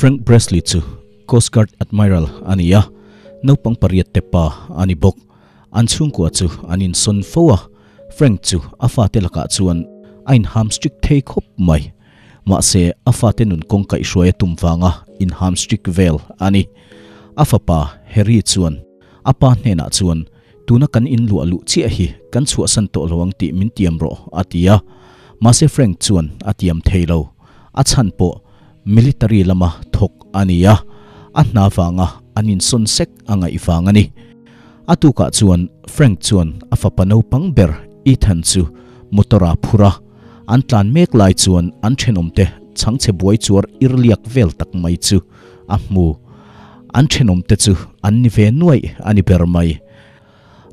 Frank Bresley chu Coast Guard Admiral ania no pang pariat pa ani bok. Anchung ko chu anin son fowa Frank chu afa telaka chuan ain hamstrick thei khop mai. Ma se afa te nun kong kai shoi tumwanga in hamstrick vel ani. Afa pa heri chuan, apa hne na chuan tuna kan in lu alu chi hi kan chu san to lawang ti min tiam ro atia ma se Frank chuan atiam theilo a chan po military lama thok ania a hna wanga anin son sek anga ifangani atuka chuan, Frank chuan afa pano pangber Ethan chu, motora phura. Antlan mek lai chuan, an thenom changche buai chuar irliak vel tak mai chu. Amu anchenomte an thenom chu, an ni ve nuai ani ber mai.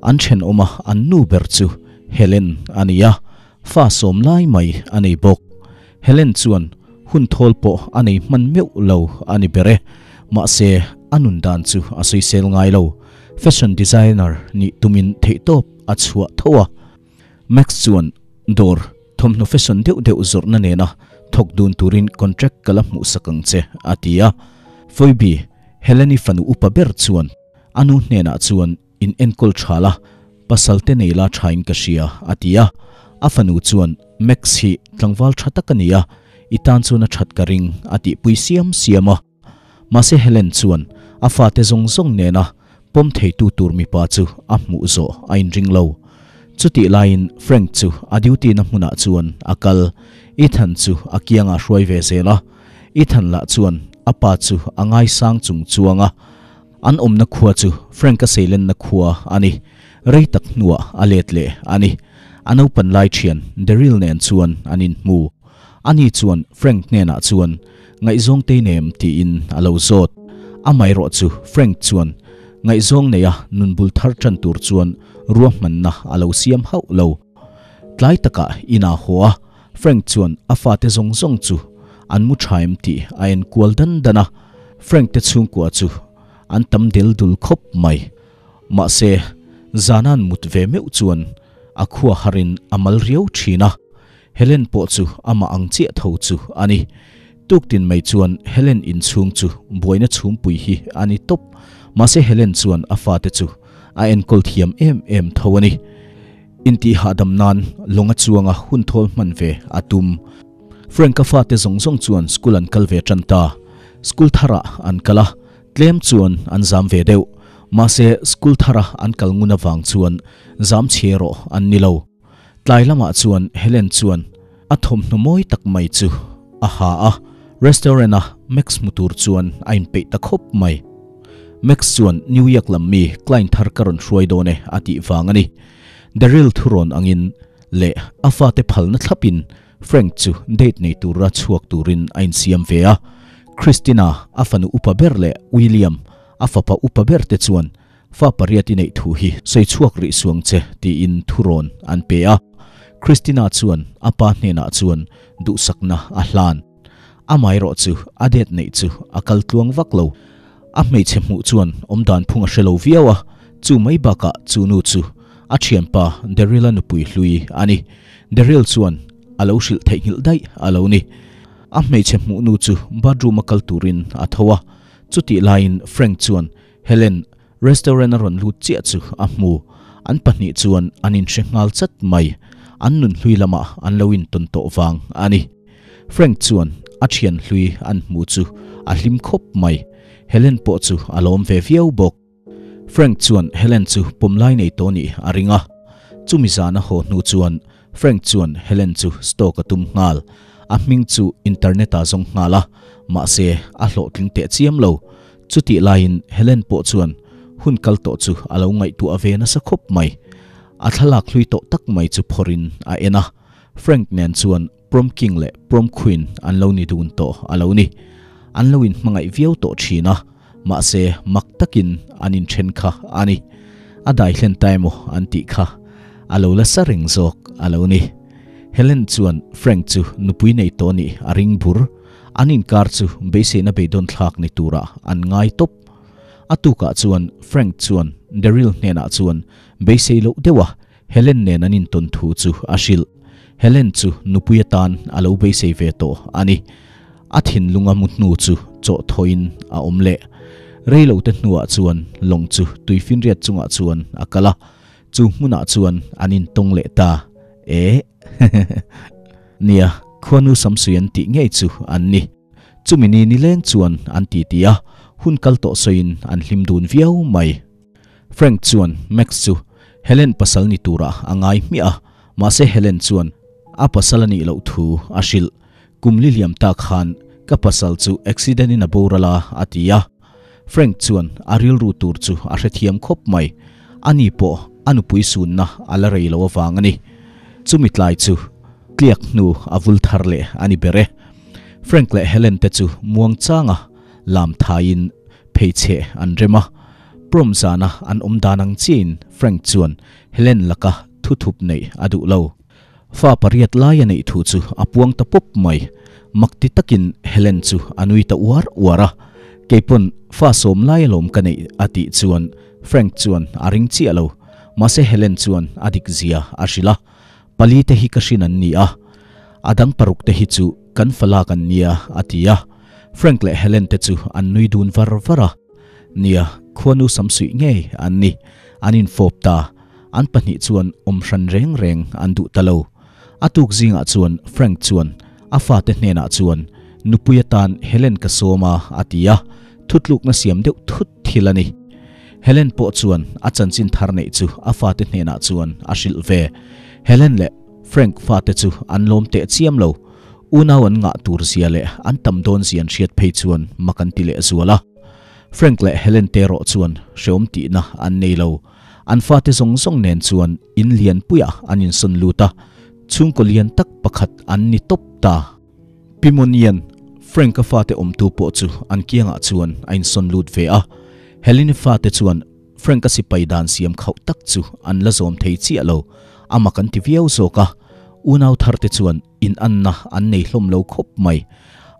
An then oma, an nu ber chu, Helen ania fa som lai mai ani bok. Helen chuan hun thol po ani man meu lo ani bere. Ma se anun dan chu asoi sel ngai lo fashion designer ni tumin thei top achua thowa max chuan dor thom no fashion deu deu zor na ne na thok dun turin contract kala mu sakang che atia. Foibi heleni fanu upa ber chuan anu ne na chuan in enkol thala pasalte neila thain ka shia atia. Afanu chuan max hi tlangwal thatakania. Itan chuna that karing ati puisiam siama. Mase helen chuan afa te zong zong ne na pom thei tu tur mi pa chu a mu zo, ain ring lo. Chuti lain, frank chu a duty na hmuna chuan akal. Ithan chu akianga hruai ve zela. Ithan la chuan apa chu angai sang chung chuanga an om na khuwa chu frank a seilen na khuwa ani. Rei tak nuwa alet le ani. Anau pan lai thian deril nen chuan anin mu ani chuan frank ne na chuan. Ngai zong te nem ti in alo zot. Amai ro chu frank chuan. Ngai zong neya nun bul thar chan tur chuan. Ruam man na alo siam hau lo. Tlai taka ina hoa. Frank chuan afa te zong zong chu. An mu thaim ti ain kual dan dana. Frank te chung kwa chu. An tam del dul khop mai. Ma se zanan mut ve meu chuan. Akhua harin amal riau thina helen po chu à ama ang chia tho chu à ani tuk tin mai chuan helen in chung chu boina chum pui hi à ani top ma se helen chuan afa te chu a en kol thiam em em thawani inti hadam nan longa chuanga hun thol man ve atum frank fa te zong zong chuan school an kal ve chanta school thara an kala tlem chuan an zam ve deuh ma se school thara an kal nguna wang chuan zam chero an nilo tlai lama chuan helen chuan athom nu moi tak mai chu aha a restaurant a max mutur chuan ain pe ta khop mai max chuan new york lam mi client thar karon hruai done ati wangani daryl thuron angin le afa te phalna thlapin frank chu date nei tura chuak turin ain siam ve a christina afanu upaber le william afapa upaber te chuan fa pariati nei thu hi sei chuak ri suang che ti in thuron an pe a Christina chuan apa hnena chuan du sakna a hlan. Amai ro chu adet nei chu akal tluang vaklo a mei che mu chuan omdan phunga shelo viawa chu mai baka chu nu chu a thiampa derila nu pui hlui ani deril chuan alo shil theihil dai alo ni. A mei che mu nu chu badroom akal turin a thowa chuti line frank chuan helen restaurant ron lu chia chu a mu. An pahnih chuan anin hrengal chat mai. An nun hlui lama, an loin ton to wang. Ani, frank chuan, a thian hlui an mu chu, a hlim khop mai. Helen po chu alom ve viau bok frank chuan, helen chu pomlai nei to ni ringa. Chumi zana ho nu chuan. Frank chuan, helen chu, stock atum ngal. A ming chu, internet a zong ngala ma se, a hlo tling te chiam lo. Chuti lain helen po chuan. Hun kal to chu alo ngai tu ave na sa khop mai a thalak hlui to tak mai chu phorin a ena frank nen chuan, prom king le prom queen an lo ni dun to alo ni. An lo in mangai viau to thina ma se mak takin anin then kha ani adai hlen taimo an ti kha. Alo la saring zok alo ni. Helen chuan, frank chu nupui nei to ni ring bur. Anin kar chu beise na be don thlak ni tura an ngai top atuka chuan frank chuan deril nena chuan beiseilo dewa helen nena nin ton thu chu ashil helen chu nupuya tan alo beisei ve to ani athin lunga mutnu chu cho thoin a omle. Reilo te hnuah chuan long chu tuifin riat chunga chuan akala chu hmuna chuan anin tong le ta. E? Nia khonu samsuyan ti ngei chu anni. Chumini nilen chuan anti tia. Hun kal to soin an hlim dun viau mai. Frank chuan, max chu, helen pasal ni tura angai mi a. Ma se helen chuan, a pasal ani lo thu ashil kumli liam ta khan, ka pasal chu accident in a borala atia frank chuan aril ru tur chu a hrethiam khop mai. Ani po, anu pui sun na ala rei lo awang ani. Chumitlai chu kliak nu avul thar le ani bere. Frank le helen te chu muang changa lam thain pheiche an rema prom zana an omdanang chin, frank chuan, helen laka, thu thup nei adu lo. Fa pariat lai nei thu chu, apuang ta pop mai makti takin, helen chu, anui ta war wara keipon fa som lai lom kanei ati chuan, frank chuan, aring chi alo mase helen chuan, adik zia ashila pali te hi kashin an ni a. Adang paruk te hi chu, kan fala kan nia atia frank le helen te chu an nui dun var vara nia khuanu samsui nge an ni anin fop ta. An pani chuan om hran reng reng an du talo atuk zinga chuan frank chuan afa te hnena chuan nupuyatan helen ka soma atia thutluk na siam deuh thut thilani helen po chuan achan chin thar nei chu afa te hnena chuan ashil ve. Helen le frank fa te chu an lom te chiam lo unaw an nga tur sia le an tam don sian hriat phei chuan makan ti le zuala. Frank le helen te ro chuan shom ti na an nei lo. An fa te zong zong nen chuan in lian puya anin sun luta chung ko lian tak pakhat an ni top ta. Pimonian frank ka fa te om tu po chu an kianga chuan ain son lut ve a. Helen fa te chuan frank ka si pai dan siam khau tak chu an la zom thei chi alo ama kan ti viau zo ka unaw thar te chuan in an na an nei hlom lo khop mai.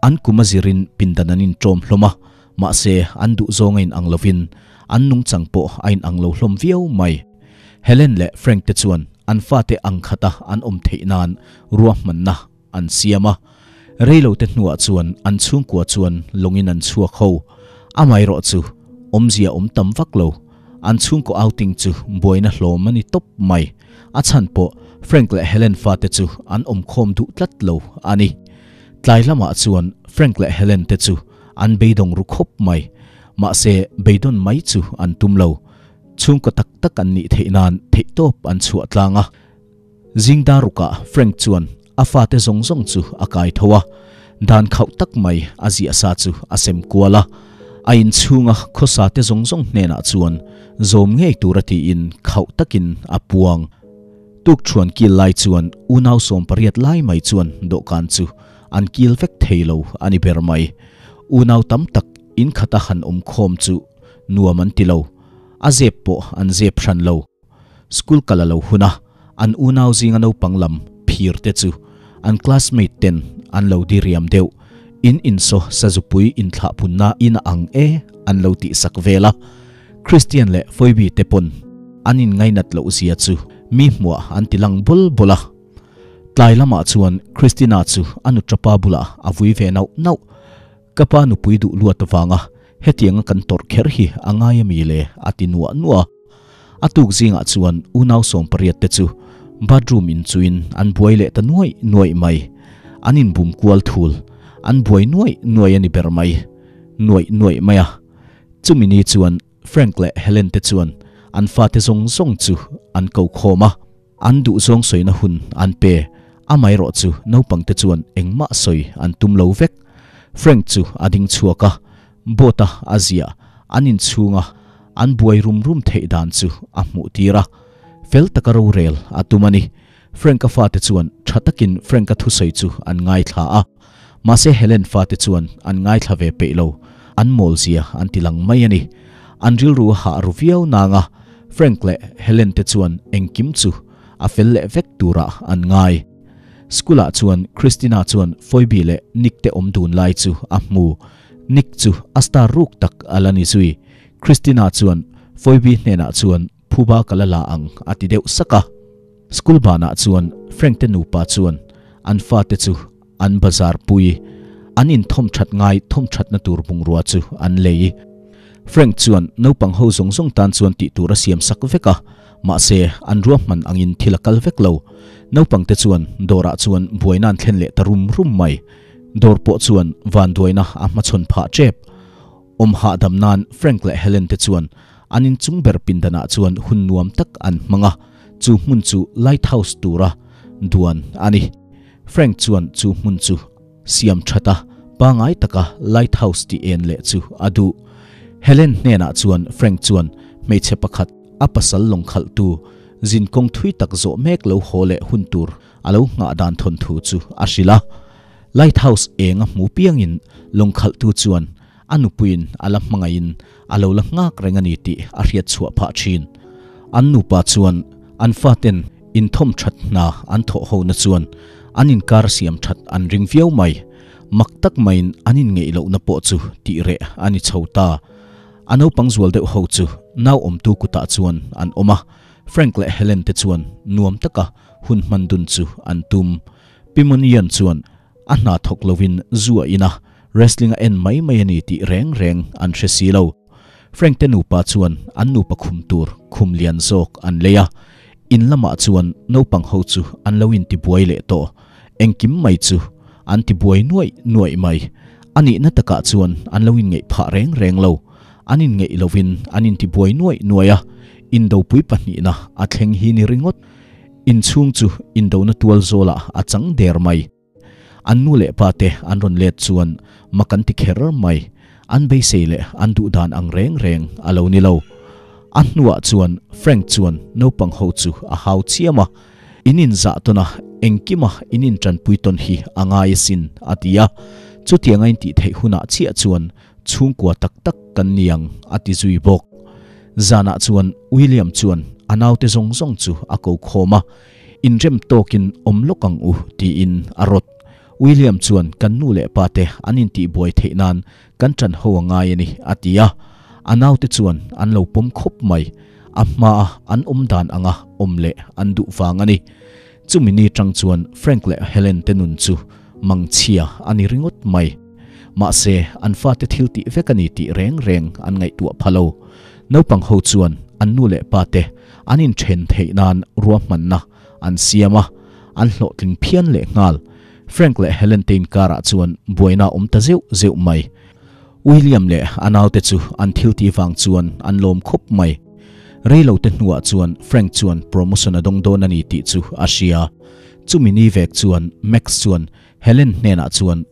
An kuma zirin pindananin trom hloma. Ma se an du zongain ang lovin an nung changpo ain ang lo hlom viau mai. Helen le frank te chuan an fa te ang khata an om theinan ruwa man na an siama. Reilo te hnuwa chuan, an chung kwa chuan, longin an chuak kho amai ro chu omzia om tam vak lo an chung ko outing chu boina hlom ani top mai. A chan po, frank le helen fa te chu an om khom du tlat lo ani. Tlai lama chuan frank le helen te chu an beidong ru khop mai. Ma se beidon mai chu an tum lo. Chung ko tak tak an ni theinan thei top an chu atlanga. Jingda ruka frank chuan afa te zong zong chu akai thowa. Dan khau tak mai azia sa chu asem kuala in chunga khosa te zong zong hne chuan. Zom ngei turati in khau takin apuang. Tuk chuan ki lai chuan unau som pariat lai mai chuan do kan chu. An kil vek theilo ani ber mai. Unau tam tak in khata han om khom chu. Nuaman tilo a zep po an zep hran lo. School kala lo huna. An unau zinga no panglam phir te chu. An classmate ten an lo di riam deuh in in so sa zupui in thla punna in ang e an lo ti sak vela. Christian le foibi te pon. Anin ngai nat lo sia chu. Mi hmuwa an tilang bul bula. Tlai lama chuan christina chu anu trapa bula avui ve nau nau. Kapa nu puidu luat wanga hetiang kan tor kher hi angaya mi le atinua nuwa atuk zinga chuan unaw som pariat te chu. Bedroom in chuin an buai le ta nuai nuai mai. Anin bum kwal thul an buai nuai nuai ani ber mai. Nuai nuai maya chumini chuan, frank le helen te chuan. An fa te zong zong chu, an ko khoma an du zong soina hun, an pe. Amai ro chu no pang te chuan engma soi, an tum lo vek. Frank chu ading chuaka bota azia anin chunga an buai rum rum thei dan chu, a mu tira fel takaro rel atumani frank ka fa te chuan thatakin frank ka thu sei chu, an ngai thla a mase helen fa te chuan an ngai thla ve pe lo. An mol zia, an tilang mai ani. An ril ru ha ru viau nanga frank le helen te chuan engkim chu. A fel le vek tura an ngai. Skula chuan, christina chuan foibi le nik te om dun lai chu a mu nik chu asta ruk tak alani zui. Christina chuan foibi hnena chuan phuba kala la ang ati deu saka. School bana chuan, frank te nu pa chuan. An fa te chu an bazar pui. Anin thom that ngai, thom that na tur bung ruwa chu, an lei Frank chuan no pang ho zong zong tan chuan ti tur siam sak veka ma se, an ruam man angin thilakal vek lo. No pang te chuan, dora chuan buainan thlen le tarum rum mai. Dor po chuan, van duaina a ma chon pha chep. Om ha dam nan, Frank le Helen te chuan. Anin chung ber pindana chuan, hun nuam tak an manga. Chu mun chu lighthouse tura. Duan, ani. Frank chuan chu mun chu, siam thata pangai taka, lighthouse ti en le chu, adu, Helen nena chuan, Frank chuan mei che pakhat, apasal long khal tu zin kong thui tak zo mek lo hole hun tur, alo nga dan thon thu chu, ashila, lighthouse enga mu piang in, long khal tu chuan anupuin alam mangain alo la ngak rengani ti a riat chua pha chin annu pa chuan anfaten in thom that na, an tho ho na chuan anin kar siam that an ring viau mai maktak main anin ngei lo na po chu, ti re, ani chhota ano pangzual de ho chu naw om tu kuta chuan an oma. Frank le helen te chuan, nuam taka, hun man dun chu an tum. Pimonian chuan anna na thok lovin zua ina. Wrestling a en mai mai ani ti reng reng an she si lo. Frank te nu pa chuan, an nu pa khum tur, khum lian zok an leya in lama chuan no pang ho chu, an loin ti buai le to engkim mai chu. An ti buai nuai nuai mai. Ani na taka chuan an loin ngei pha reng reng lo. Anin ngei lovin anin ti buai nuai nuaya in do pui pahni na, a thleng hi ni ringot. In chung chu, in do na tual zola, a chang der mai. An nu le pa te, an ron let chuan makan ti kher mai. An bei se le, an du dan ang reng reng alo ni lo. An nuwa chuan, frank chuan no pang ho chu, a hau chiama. Inin za to na engkima inin tran puiton hi anga sin atia. Chu tiangain ti thei huna chia chuan chung kwa tak tak kan niang ati zui bok. Zana chuan william chuan anau te zong zong chu ako khoma. In rem tokin omlokang u ti in arot. William chuan kan nu le pa te anin ti boy the nan kan tran ho nga yani atia. Anau te chuan an lo pom khop mai. Amma an om dan anga om le an du wang ani chumini tang chuan frank le helen tenun chu mang chia ani ringot mai. Ma se, an fa te thil ti vekani ti reng reng an ngai tu phalo no pang ho chuan, an nu le pa te. Anin then thei nan ruam man na. An siama an hlo tling phian le ngal. Frank le helen tein kara chuan buaina om ta zeu zeu mai. William le anau te chu, an thil ti wang chuan, an lom khop mai. Reilo te hnuwa chuan frank chuan promotion adong don ani ti chu asia chumini vek chuan max chuan helen nena chuan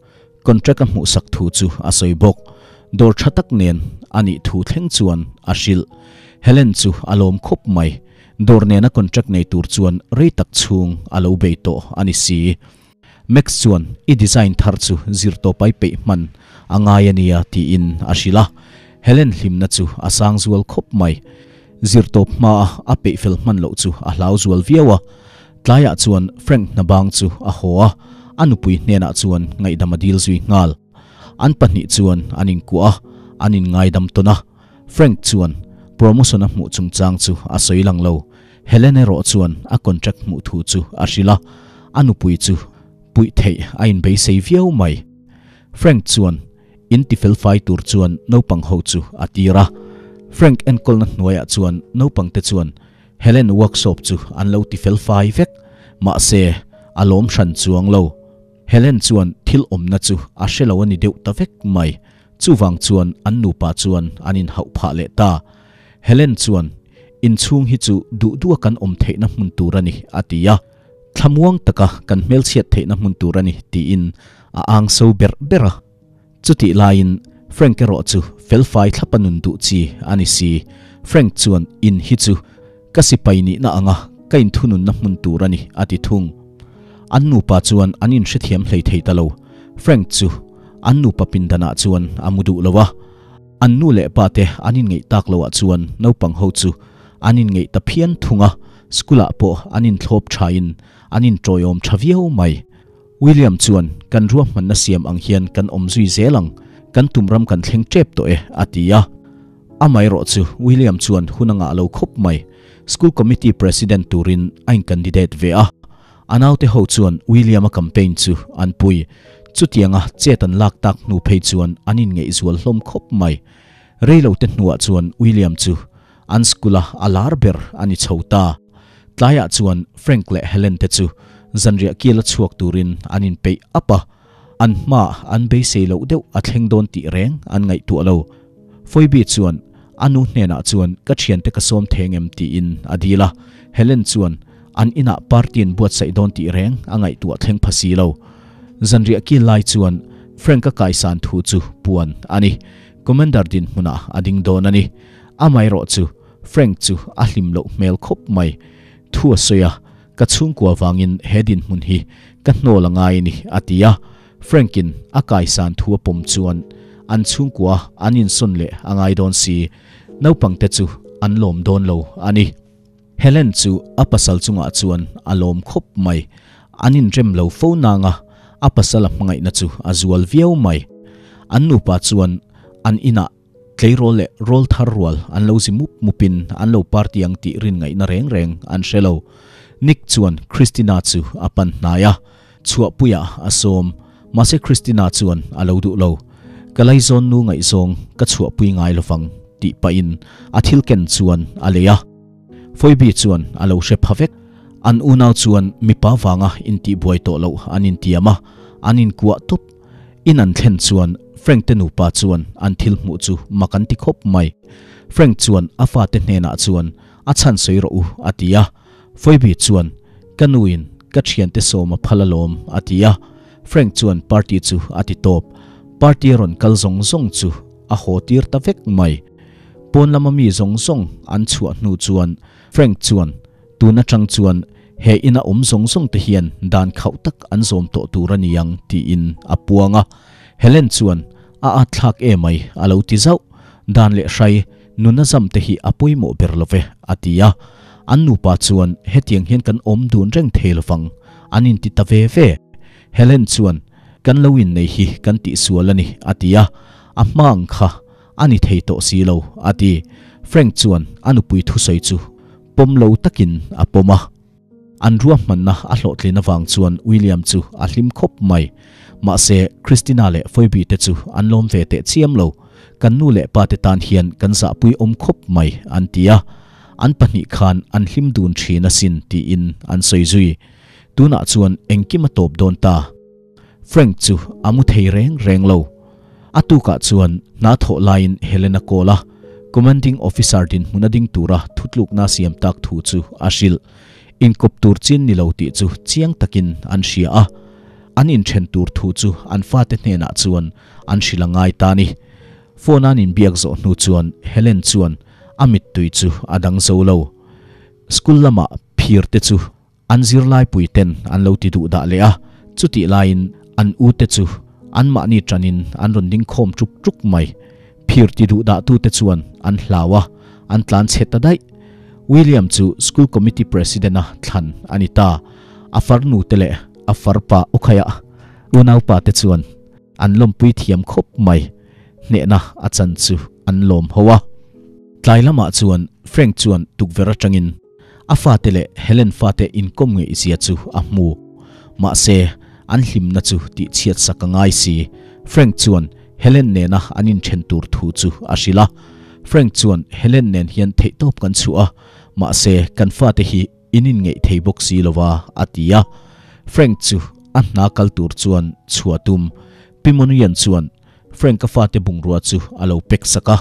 contract a mu sak thu chu a soi bok dor thatak nen ani thu thleng chuan a shil helen chu alom khop mai dor ne na contract nei tur chuan rei tak chung alo be to ani si max chuan i design thar chu zir to pai pe man anga yania ti in ashila helen hlim na chu asang zual khop mai zir to ma a pe fel man lo chu a hlau zual viawa tlaya ah chuan frank na bang chu a hoa anupui nena ah chuan ngai dama dil zui ngal. An pahni chuan anin kuwa anin ngai dam tona frank chuan promotion ah a mu chung chang chu a soilang lo. Helene ro chuan a contract mu thu chu a shila anupui chu pui thei a in be sei viau mai frank chuan in ti fel fai tur chuan no pang ho chu atira frank en kol na hnuaya à chuan no pang te chuan helen workshop chu an lo ti fel fai vek ma se alom à shan chuang lo Helen chuan thil om na chu à a shelo ani deuh ta vek mai. Chu wang chuan an nu pa chuan anin hau pha le ta. Helen chuan in chung hi chu du du kan om the na mun turani atia thlamuang taka kan mel chiat the na mun turani ti in a ang so ber bera chuti lain frank ro chu fel fai thlapanun du chi ani si frank chuan in hi chu kasipai ni na anga kain thunun na mun turani ati thung an nu pa chuan anin hre thiam hlei thei talo frank chu an nu pa pin dana chuan amudu lowa an nu le pa te anin ngei tak lowa chuan no pang ho chu anin ngei ta phian thunga skula po anin thlop thain anin troyom thaviau mai william chuan kan ruam man na siam ang hian kan om zui zelang kan tumram kan thleng chep to e atia amai ro chu, william chuan hunanga lo khop mai. School committee president turin ain candidate ve a. Anaute ho chuan, william a campaign chu, an pui. Chutianga, chetan lak tak nu phei chuan, anin nge zual hlom khop mai. Reilo te hnuah chuan, william chu. An skula alar ber, ani chhota tlaya chuan, frank le helen te chu. Zanria kila chuak turin, anin pe apa an ma, an be se lo deuh, a thleng don ti reng, an ngai tu lo. Foi bi chuan anu hnena chuan, ka thian te ka som theng em ti in adila helen chuan, an ina partin buat sai don ti reng ngay tu thleng phasi lo. Zanria ki lai chuan, frank ka kai san thu chu puan ani. Commander din huna ah, ading don ani. Amai ro chu, frank chu a hlim lo mel khop mai. Thu soya ah, ka chung kwa wangin hedin mun hi, ka hno la ngai ni atia ah. Frankin akai san thu pom chuan an chung kwa anin sun le angai don si naupang te chu an lom don lo ani helen chu apasal chunga chuan alom khop mai anin rem lo fo na nga apasal mangai na chu azual viau mai an nu pa chuan an ina tleirol le rol thar rual an lo zimup mupin an lo party ang ti rin ngai na reng reng an shelo nik chuan christina chu apan naya chua puya asom mase christina chuan alo du lo kalai zon nu ngai zong ka chua pui ngai lo fang ti pa in athil ken chuan aleya foi bi chuan alo she phavek an unau chuan mi pa wanga in ti buai to lo anin tiama anin kuwa tup. In an thlen chuan frank te nu pa chuan an thil mu chu makan ti khop mai. Frank chuan afa te hna chuan a chan soi ro u atia foi bi chuan kanuin ka thian te soma phalalom atia frank chuan party chu ati top. Party ron kal zong zong chu a hotir ta vek mai. Pon lama mi zong zong an chu nu chuan. Frank chuan tuna chang chuan, he ina om zong zong te hian, dan khau tak an zom to turani yang ti in apuanga helen chuan, a a thlak e mai alo ti zau. Dan le shai nuna zam te hi apui mo berlove atia an nu pa chuan hetiang hian kan om dun reng thel fang anin ti ta ve ve helen chuan kan loin nei hi kan ti sualani atia a mang kha, ani thei to si lo ati frank chuan, anu pui thu sei chu. Pom lo takin a poma an ruam man na a hlo tlina wang chuan, william chu, a hlim khop mai. Ma se christina le foibi te chu, an lom ve te chiam lo. Kan nu le pa te tan hian, kan sa pui om khop mai, an tia an pani khan, an hlim dun thina sin ti in, an soi zui tuna chuan engkima top don ta. Frank chu amu thei reng reng lo. Atuka chuan na tho line helena kola, commanding officer din munading tura thutluk na siam tak thu chu ashil in kop tur chin nilo ti chu chiang takin an shia a, an in then tur thu chu an fa te hne na chuan an shilangai ta ni, phone an in biak zo nu chuan helen chuan amit tui chu adang zo lo, school lama phir te chu an zir lai pui ten, an lo ti du da le a ah. chuti lain an u te chu. An ma ni tranin an ron ding khom truk truk mai. Phir ti du da tu te chuan, an hlawa ah. an tlan cheta dai. William chu school committee president ah, a thlan anita afar nu tele afar pa ukhaya unau pa te chuan, an lom pui thiam khop mai. Ne na achan chu an lom hoa tlai lama chuan, frank chuan tukvera tangin afa tele helen fate in kom nge isia chu a mu ma se an hlim na chu ti chiat sakangai si frank chuan helen ne na anin then tur thu chu ashila frank chuan helen nen hian thei top kan chu a ma se kan fa te hi inin ngei thei bok si lova atia frank chu a na kal tur chuan chuatum pimonu yan chuan frank ka fa te bungrua chu alo pek saka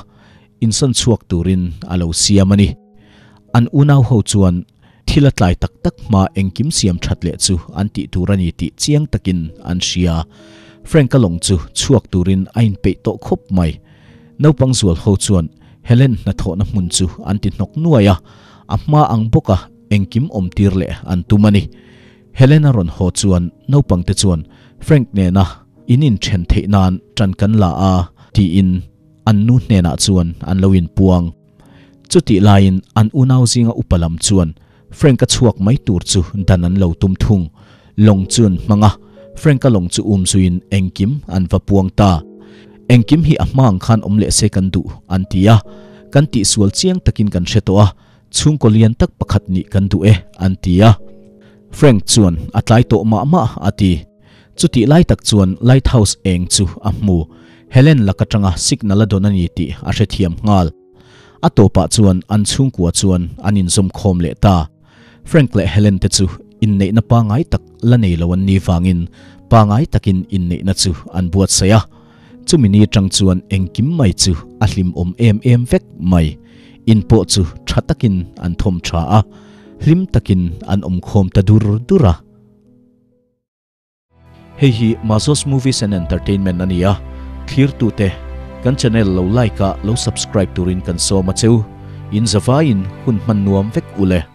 insan chuak turin alo siamani an unau ho chuan thila tlai tak tak ma engkim siam that le chu an ti turani ti chiang takin an shia frank kalong chu chuak turin ain pe to khop mai no pang zual ho chuan helen na tho na mun chu an ti nok nuaya a ma ang boka engkim om tir le an tumani helena ron ho chuan no pang te chuan frank ne na inin then the nan tran kan la a ti in an nu ne na chuan an loin puang จุดที่ไลน์อันอุณาวจิงอุปลำชวนเฟรงก็ชวกไม่ตูดจูดันนั้นเราตุ้มทุงลงจวนมังอะเฟรงก็ลงจูอุ้มซุยนเองกิมอันฟะปวงตาเองกิมฮีอัมังคันอมเลเซกันดูอันตียะกันติสวลเชียงตะกินกันเชตัวชุงกอลียนตักประคัดนิกันดูเออันตียะเฟรงก์ชวนอัตไลโตมาอะอัติจุดที่ไลตักจวนไลท์เฮาส์เองจูอัมมูเฮเลนลักจังอะสิกนัละดอนันยิติอาเชทียมงาล atopa chuan an chung kwa chuan anin zum khom le ta. Frank le helen te chu in nei na pa ngai tak la nei lawan ni wangin pa ngai takin in nei na chu an buat saya chumini tang chuan engkim mai chu a hlim om em em vek mai. In po chu thatakin an thom tha a. Hlim takin an om khom ta dur dura. Hei hi mazos movies and entertainment ania clear tu te kan channel lo like à, ka lo subscribe turin kan so ma cheu in zawain hun man nuam vek ule